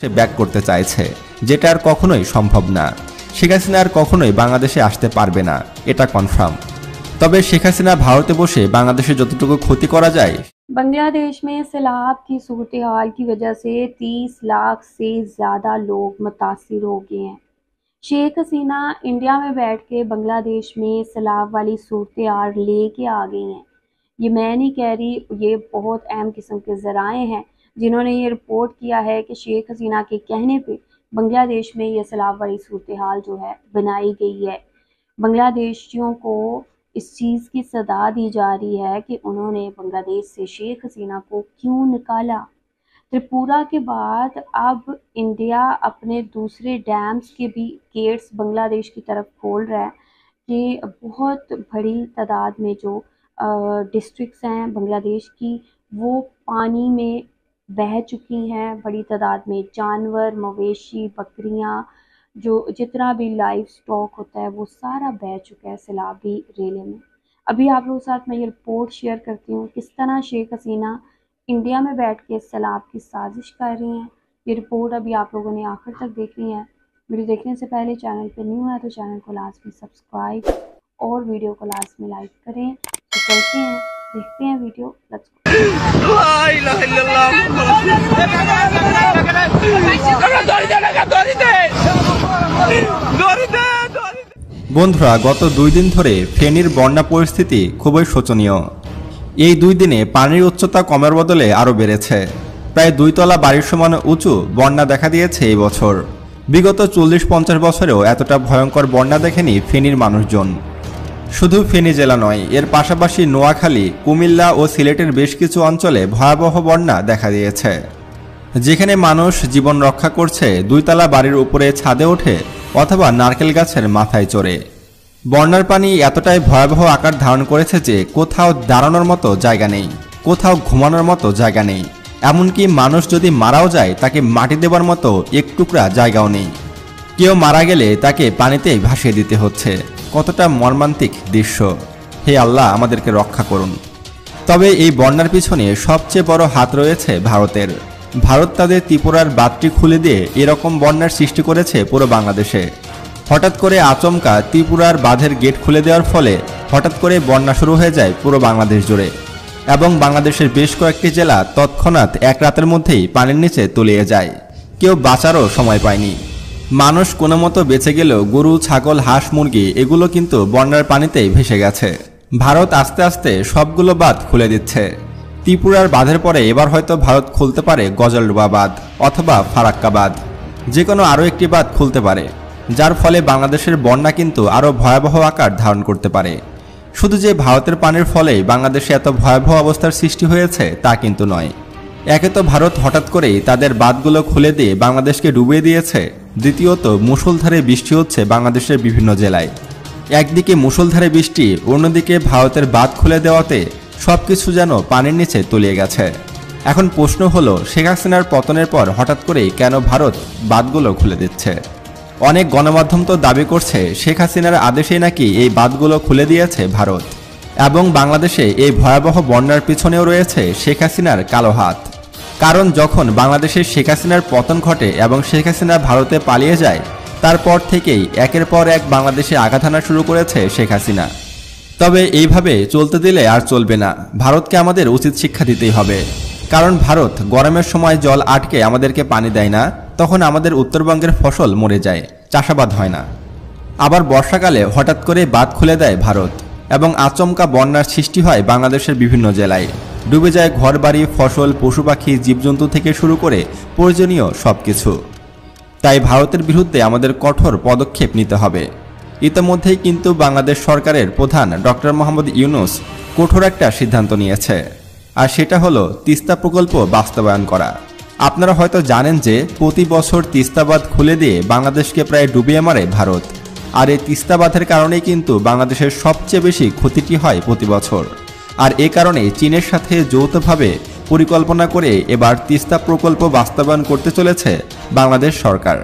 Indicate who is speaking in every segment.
Speaker 1: সে back করতে চাইছে যেটা আর কখনোই সম্ভব না শেখ হাসিনা আর কখনোই বাংলাদেশে আসতে পারবে না এটা কনফার্ম তবে শেখ হাসিনা ভারতে বসে বাংলাদেশে যতটুকু ক্ষতি করা যায়
Speaker 2: बांग्लादेश में सैलाब की सूरत हाल की वजह से 30 लाख से ज़्यादा लोग मुतासर हो गए हैं शेख हसीना इंडिया में बैठ के बांग्लादेश में सैलाब वाली सूरत हाल लेके आ गई हैं ये मैं नहीं कह रही ये बहुत अहम किस्म के ज़राए हैं जिन्होंने ये रिपोर्ट किया है कि शेख हसीना के कहने पे बांग्लादेश में ये सैलाब वाली सूरत हाल जो है, बनाई गई है। बांग्लादेशियों को इस चीज़ की सदा दी जा रही है कि उन्होंने बांग्लादेश से शेख हसीना को क्यों निकाला? त्रिपुरा के बाद अब इंडिया अपने दूसरे डैम्स के भी गेट्स बांग्लादेश की तरफ़ खोल रहा है। कि बहुत बड़ी तादाद में जो डिस्ट्रिक्ट्स हैं बांग्लादेश की, वो पानी में बह चुकी हैं। बड़ी तादाद में जानवर, मवेशी, बकरियाँ, जो जितना भी लाइव स्टॉक होता है, वो सारा बह चुका है सैलाबी रेले में। अभी आप लोगों के साथ मैं ये रिपोर्ट शेयर करती हूँ, किस तरह शेख हसीना इंडिया में बैठ के सैलाब की साजिश कर रही हैं। ये रिपोर्ट अभी आप लोगों ने आखिर तक देखनी है। वीडियो देखने से पहले चैनल पर न्यू है तो चैनल को लाजमी सब्सक्राइब और वीडियो को लाजमी लाइक करें। तो चलते हैं। देखते हैं वीडियो लेट्स गो
Speaker 1: বন্ধুরা গত দুই দিন ধরে ফেনীর বন্যা পরিস্থিতি খুবই শোচনীয় এই দুই দিনে পানির উচ্চতা কমের বদলে আরও বেড়েছে প্রায় দুই তলা বাড়ির সমান উঁচু বন্যা দেখা দিয়েছে এই বছর বিগত চল্লিশ পঞ্চাশ বছরেও এতটা ভয়ঙ্কর বন্যা দেখেনি ফেনীর মানুষজন শুধু ফেনী জেলা নয়, এর পাশাপাশি নোয়াখালী, কুমিল্লা ও সিলেটের বেশ কিছু অঞ্চলে ভয়াবহ বন্যা দেখা দিয়েছে। যেখানে মানুষ জীবন রক্ষা করছে, দুইতলা বাড়ির উপরে ছাদে ওঠে অথবা নারকেল গাছের মাথায় চড়ে। বন্যার পানি এতটাই ভয়াবহ আকার ধারণ করেছে যে কোথাও দাঁড়ানোর মতো জায়গা নেই, কোথাও ঘুমানোর মতো জায়গা নেই। এমনকি মানুষ যদি মারাও যায়, তাকে মাটি দেবার মতো এক টুকরা জায়গাও নেই। কেউ মারা গেলে তাকে পানিতেই ভাসিয়ে দিতে হচ্ছে। কতটা মর্মান্তিক দৃশ্য। হে আল্লাহ, আমাদেরকে রক্ষা করুন। তবে এই বন্যার পিছনে সবচেয়ে বড় হাত রয়েছে ভারতের। ভারত তাদের ত্রিপুরার বাঁধটি খুলে দিয়ে এরকম বন্যার সৃষ্টি করেছে পুরো বাংলাদেশে। হঠাৎ করে আচমকা ত্রিপুরার বাঁধের গেট খুলে দেওয়ার ফলে হঠাৎ করে বন্যা শুরু হয়ে যায় পুরো বাংলাদেশ জুড়ে এবং বাংলাদেশের বেশ কয়েকটি জেলা তৎক্ষণাৎ এক রাতের মধ্যেই পানির নিচে তলিয়ে যায়। কেউ বাঁচারও সময় পায়নি। মানুষ কোনো মতো বেঁচে গেলেও গরু, ছাগল, হাঁস, মুরগি, এগুলো কিন্তু বন্যার পানিতেই ভেসে গেছে। ভারত আস্তে আস্তে সবগুলো বাঁধ খুলে দিচ্ছে। ত্রিপুরার বাঁধের পরে এবার হয়তো ভারত খুলতে পারে গজলডোবা বাঁধ অথবা ফারাক্কা বাঁধ। যে কোনো আরও একটি বাঁধ খুলতে পারে, যার ফলে বাংলাদেশের বন্যা কিন্তু আরও ভয়াবহ আকার ধারণ করতে পারে। শুধু যে ভারতের পানির ফলেই বাংলাদেশে এত ভয়াবহ অবস্থার সৃষ্টি হয়েছে তা কিন্তু নয়। একে তো ভারত হঠাৎ করেই তাদের বাঁধগুলো খুলে দিয়ে বাংলাদেশকে ডুবিয়ে দিয়েছে। দ্বিতীয়ত, মুষলধারে বৃষ্টি হচ্ছে বাংলাদেশের বিভিন্ন জেলায়। একদিকে মুষলধারে বৃষ্টি, অন্যদিকে ভারতের বাঁধ খুলে দেওয়াতে সবকিছু যেন পানির নিচে তলিয়ে গেছে। এখন প্রশ্ন হলো, শেখ হাসিনার পতনের পর হঠাৎ করেই কেন ভারত বাঁধগুলো খুলে দিচ্ছে? অনেক গণমাধ্যম তো দাবি করছে, শেখ হাসিনার আদেশেই নাকি এই বাঁধগুলো খুলে দিয়েছে ভারত। এবং বাংলাদেশে এই ভয়াবহ বন্যার পিছনেও রয়েছে শেখ হাসিনার কালো হাত। কারণ যখন বাংলাদেশের শেখ হাসিনার পতন ঘটে এবং শেখ হাসিনা ভারতে পালিয়ে যায়, তারপর থেকেই একের পর এক বাংলাদেশে আঘাত হানা শুরু করেছে শেখ হাসিনা। তবে এইভাবে চলতে দিলে আর চলবে না। ভারতকে আমাদের উচিত শিক্ষা দিতেই হবে। কারণ ভারত গরমের সময় জল আটকে আমাদেরকে পানি দেয় না, তখন আমাদের উত্তরবঙ্গের ফসল মরে যায়, চাষাবাদ হয় না। আবার বর্ষাকালে হঠাৎ করে বাঁধ খুলে দেয় ভারত, এবং আচমকা বন্যার সৃষ্টি হয় বাংলাদেশের বিভিন্ন জেলায়। ডুবে যায় ঘরবাড়ি, ফসল, পশু পাখি, জীবজন্তু থেকে শুরু করে প্রয়োজনীয় সব কিছু তাই ভারতের বিরুদ্ধে আমাদের কঠোর পদক্ষেপ নিতে হবে। ইতিমধ্যেই কিন্তু বাংলাদেশ সরকারের প্রধান ডক্টর মোহাম্মদ ইউনুস কঠোর একটা সিদ্ধান্ত নিয়েছে। আর সেটা হলো তিস্তা প্রকল্প বাস্তবায়ন করা। আপনারা হয়তো জানেন যে প্রতি বছর তিস্তাবাদ খুলে দিয়ে বাংলাদেশকে প্রায় ডুবিয়ে মারে ভারত। আর এই তিস্তাবাদের কারণেই কিন্তু বাংলাদেশের সবচেয়ে বেশি ক্ষতিটি হয় প্রতি বছর। আর এ কারণে চীনের সাথে যৌথভাবে পরিকল্পনা করে এবার তিস্তা প্রকল্প বাস্তবায়ন করতে চলেছে বাংলাদেশ সরকার।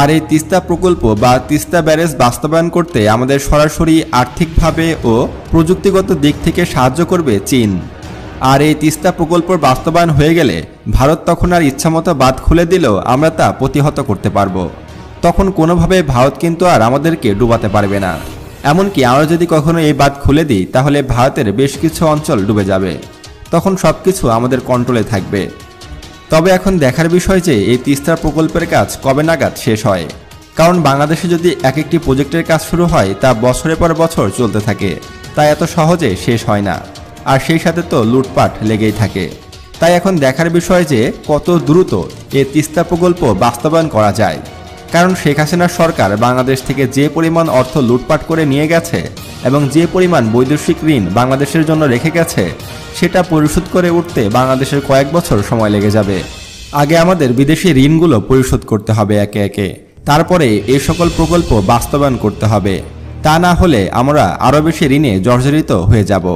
Speaker 1: আর এই তিস্তা প্রকল্প বা তিস্তা ব্যারেজ বাস্তবায়ন করতে আমাদের সরাসরি আর্থিকভাবে ও প্রযুক্তিগত দিক থেকে সাহায্য করবে চীন। আর এই তিস্তা প্রকল্প বাস্তবায়ন হয়ে গেলে ভারত তখন আর ইচ্ছামতো বাদ খুলে দিলেও আমরা তা প্রতিহত করতে পারব। তখন কোনোভাবে ভারত কিন্তু আর আমাদেরকে ডুবাতে পারবে না। এমনকি আমরা যদি কখনো এই বাঁধ খুলে দিই, তাহলে ভারতের বেশ কিছু অঞ্চল ডুবে যাবে। তখন সব কিছু আমাদের কন্ট্রোলে থাকবে। তবে এখন দেখার বিষয় যে, এই তিস্তা প্রকল্পের কাজ কবে নাগাদ শেষ হয়? কারণ বাংলাদেশে যদি এক একটি প্রজেক্টের কাজ শুরু হয়, তা বছরের পর বছর চলতে থাকে। তা এত সহজে শেষ হয় না। আর সেই সাথে তো লুটপাট লেগেই থাকে। তাই এখন দেখার বিষয় যে, কত দ্রুত এই তিস্তা প্রকল্প বাস্তবায়ন করা যায়। কারণ শেখ হাসিনার সরকার বাংলাদেশ থেকে যে পরিমাণ অর্থ লুটপাট করে নিয়ে গেছে এবং যে পরিমাণ বৈদেশিক ঋণ বাংলাদেশের জন্য রেখে গেছে, সেটা পরিশোধ করে উঠতে বাংলাদেশের কয়েক বছর সময় লেগে যাবে। আগে আমাদের বিদেশি ঋণগুলো পরিশোধ করতে হবে একে একে। তারপরে এই সকল প্রকল্প বাস্তবায়ন করতে হবে। তা না হলে আমরা আরও বেশি ঋণে জর্জরিত হয়ে যাব।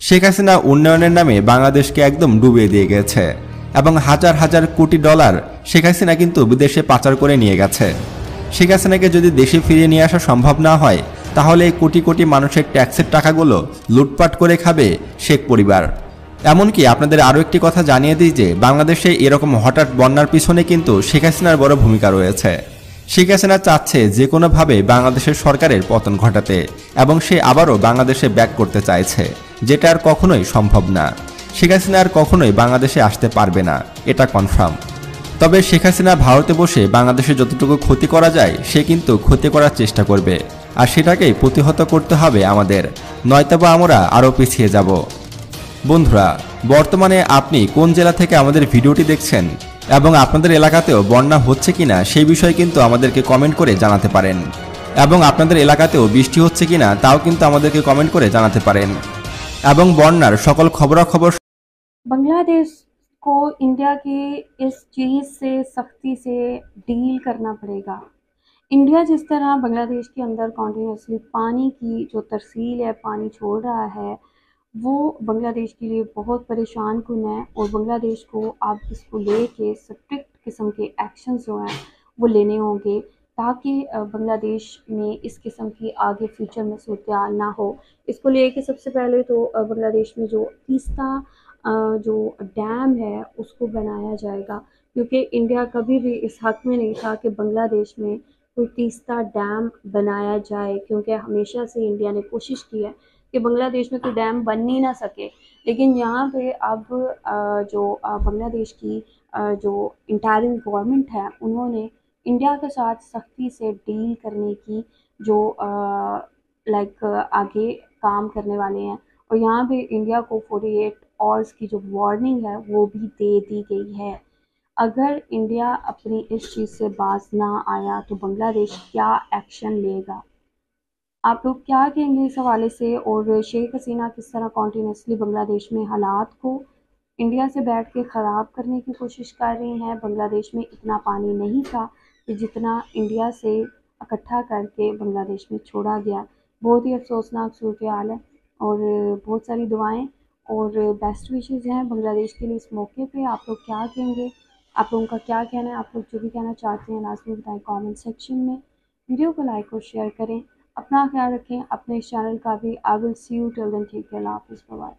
Speaker 1: শেখ হাসিনা উন্নয়নের নামে বাংলাদেশকে একদম ডুবিয়ে দিয়ে গেছে। এবং হাজার হাজার কোটি ডলার শেখ হাসিনা কিন্তু বিদেশে পাচার করে নিয়ে গেছে। শেখ হাসিনাকে যদি দেশে ফিরিয়ে নিয়ে আসা সম্ভব না হয়, তাহলে এই কোটি কোটি মানুষের ট্যাক্সের টাকাগুলো লুটপাট করে খাবে শেখ পরিবার। এমনকি আপনাদের আরও একটি কথা জানিয়ে দিই যে, বাংলাদেশে এরকম হঠাৎ বন্যার পিছনে কিন্তু শেখ হাসিনার বড় ভূমিকা রয়েছে। শেখ হাসিনা চাচ্ছে যে কোনোভাবে বাংলাদেশের সরকারের পতন ঘটাতে এবং সে আবারও বাংলাদেশে ব্যাক করতে চাইছে, যেটা আর কখনোই সম্ভব না। শেখ হাসিনা আর কখনোই বাংলাদেশে আসতে পারবে না, এটা কনফার্ম তবে শেখ হাসিনা ভারতে বসে বাংলাদেশে যতটুকু ক্ষতি করা যায়, সে কিন্তু ক্ষতি করার চেষ্টা করবে। আর সেটাকেই প্রতিহত করতে হবে আমাদের। নয়তোবা আমরা আরও পিছিয়ে যাব। বন্ধুরা, বর্তমানে আপনি কোন জেলা থেকে আমাদের ভিডিওটি দেখছেন এবং আপনাদের এলাকাতেও বন্যা হচ্ছে কিনা সেই বিষয়ে কিন্তু আমাদেরকে কমেন্ট করে জানাতে পারেন। এবং আপনাদের এলাকাতেও বৃষ্টি হচ্ছে কিনা, তাও কিন্তু আমাদেরকে কমেন্ট করে জানাতে পারেন। এবং বন্যার সকল খবরাখবর
Speaker 2: बांग्लादेश को इंडिया की इस चीज़ से, सख्ती से डील करना पड़ेगा। इंडिया जिस तरह बांग्लादेश के अंदर कॉन्टीन्यूसली पानी की जो तरसील है, पानी छोड़ रहा है, वो बांग्लादेश के लिए बहुत परेशान कन है और बांग्लादेश को आप इसको लेके स्ट्रिक्ट किस्म के एक्शन जो हैं, वो लेने होंगे ताकि बांग्लादेश में इस किस्म की आगे फ्यूचर में सूरत ना हो। इसको लेके सबसे पहले तो बांग्लादेश में जो तीस्ता जो डैम है, उसको बनाया जाएगा। क्योंकि इंडिया कभी भी इस हक में नहीं था कि बांग्लादेश में कोई तीस्ता डैम बनाया जाए, क्योंकि हमेशा से इंडिया ने कोशिश की है कि बांग्लादेश में कोई डैम बन ही ना सके। लेकिन यहाँ पे अब जो बांग्लादेश की जो इंटायरिंग गवर्नमेंट है, उन्होंने इंडिया के साथ सख्ती से डील करने की जो लाइक आगे काम करने वाले हैं। और यहाँ पे इंडिया को 48 आवर्स की जो वार्निंग है, वो भी दे दी गई है। अगर इंडिया अपनी इस चीज़ से बाज ना आया तो बांग्लादेश क्या एक्शन लेगा? आप लोग क्या कहेंगे इस हवाले से? और शेख हसीना किस तरह कॉन्टीन्यूसली बांग्लादेश में हालात को इंडिया से बैठ के ख़राब करने की कोशिश कर रही हैं? बांग्लादेश में इतना पानी नहीं था कि जितना इंडिया से इकट्ठा करके बांग्लादेश में छोड़ा गया। बहुत ही अफसोसनाक सूरत हाल है और बहुत सारी दुआएँ और बेस्ट विशेज़ हैं बांग्लादेश के लिए इस मौके पे। आप लोग क्या कहेंगे? आप लोगों का क्या कहना है? आप लोग जो भी कहना चाहते हैं, लाजमी बताएँ कमेंट सेक्शन में। वीडियो को लाइक और शेयर करें। अपना ख्याल रखें। अपने इस चैनल का भी। I will see you till then ठीक है बाय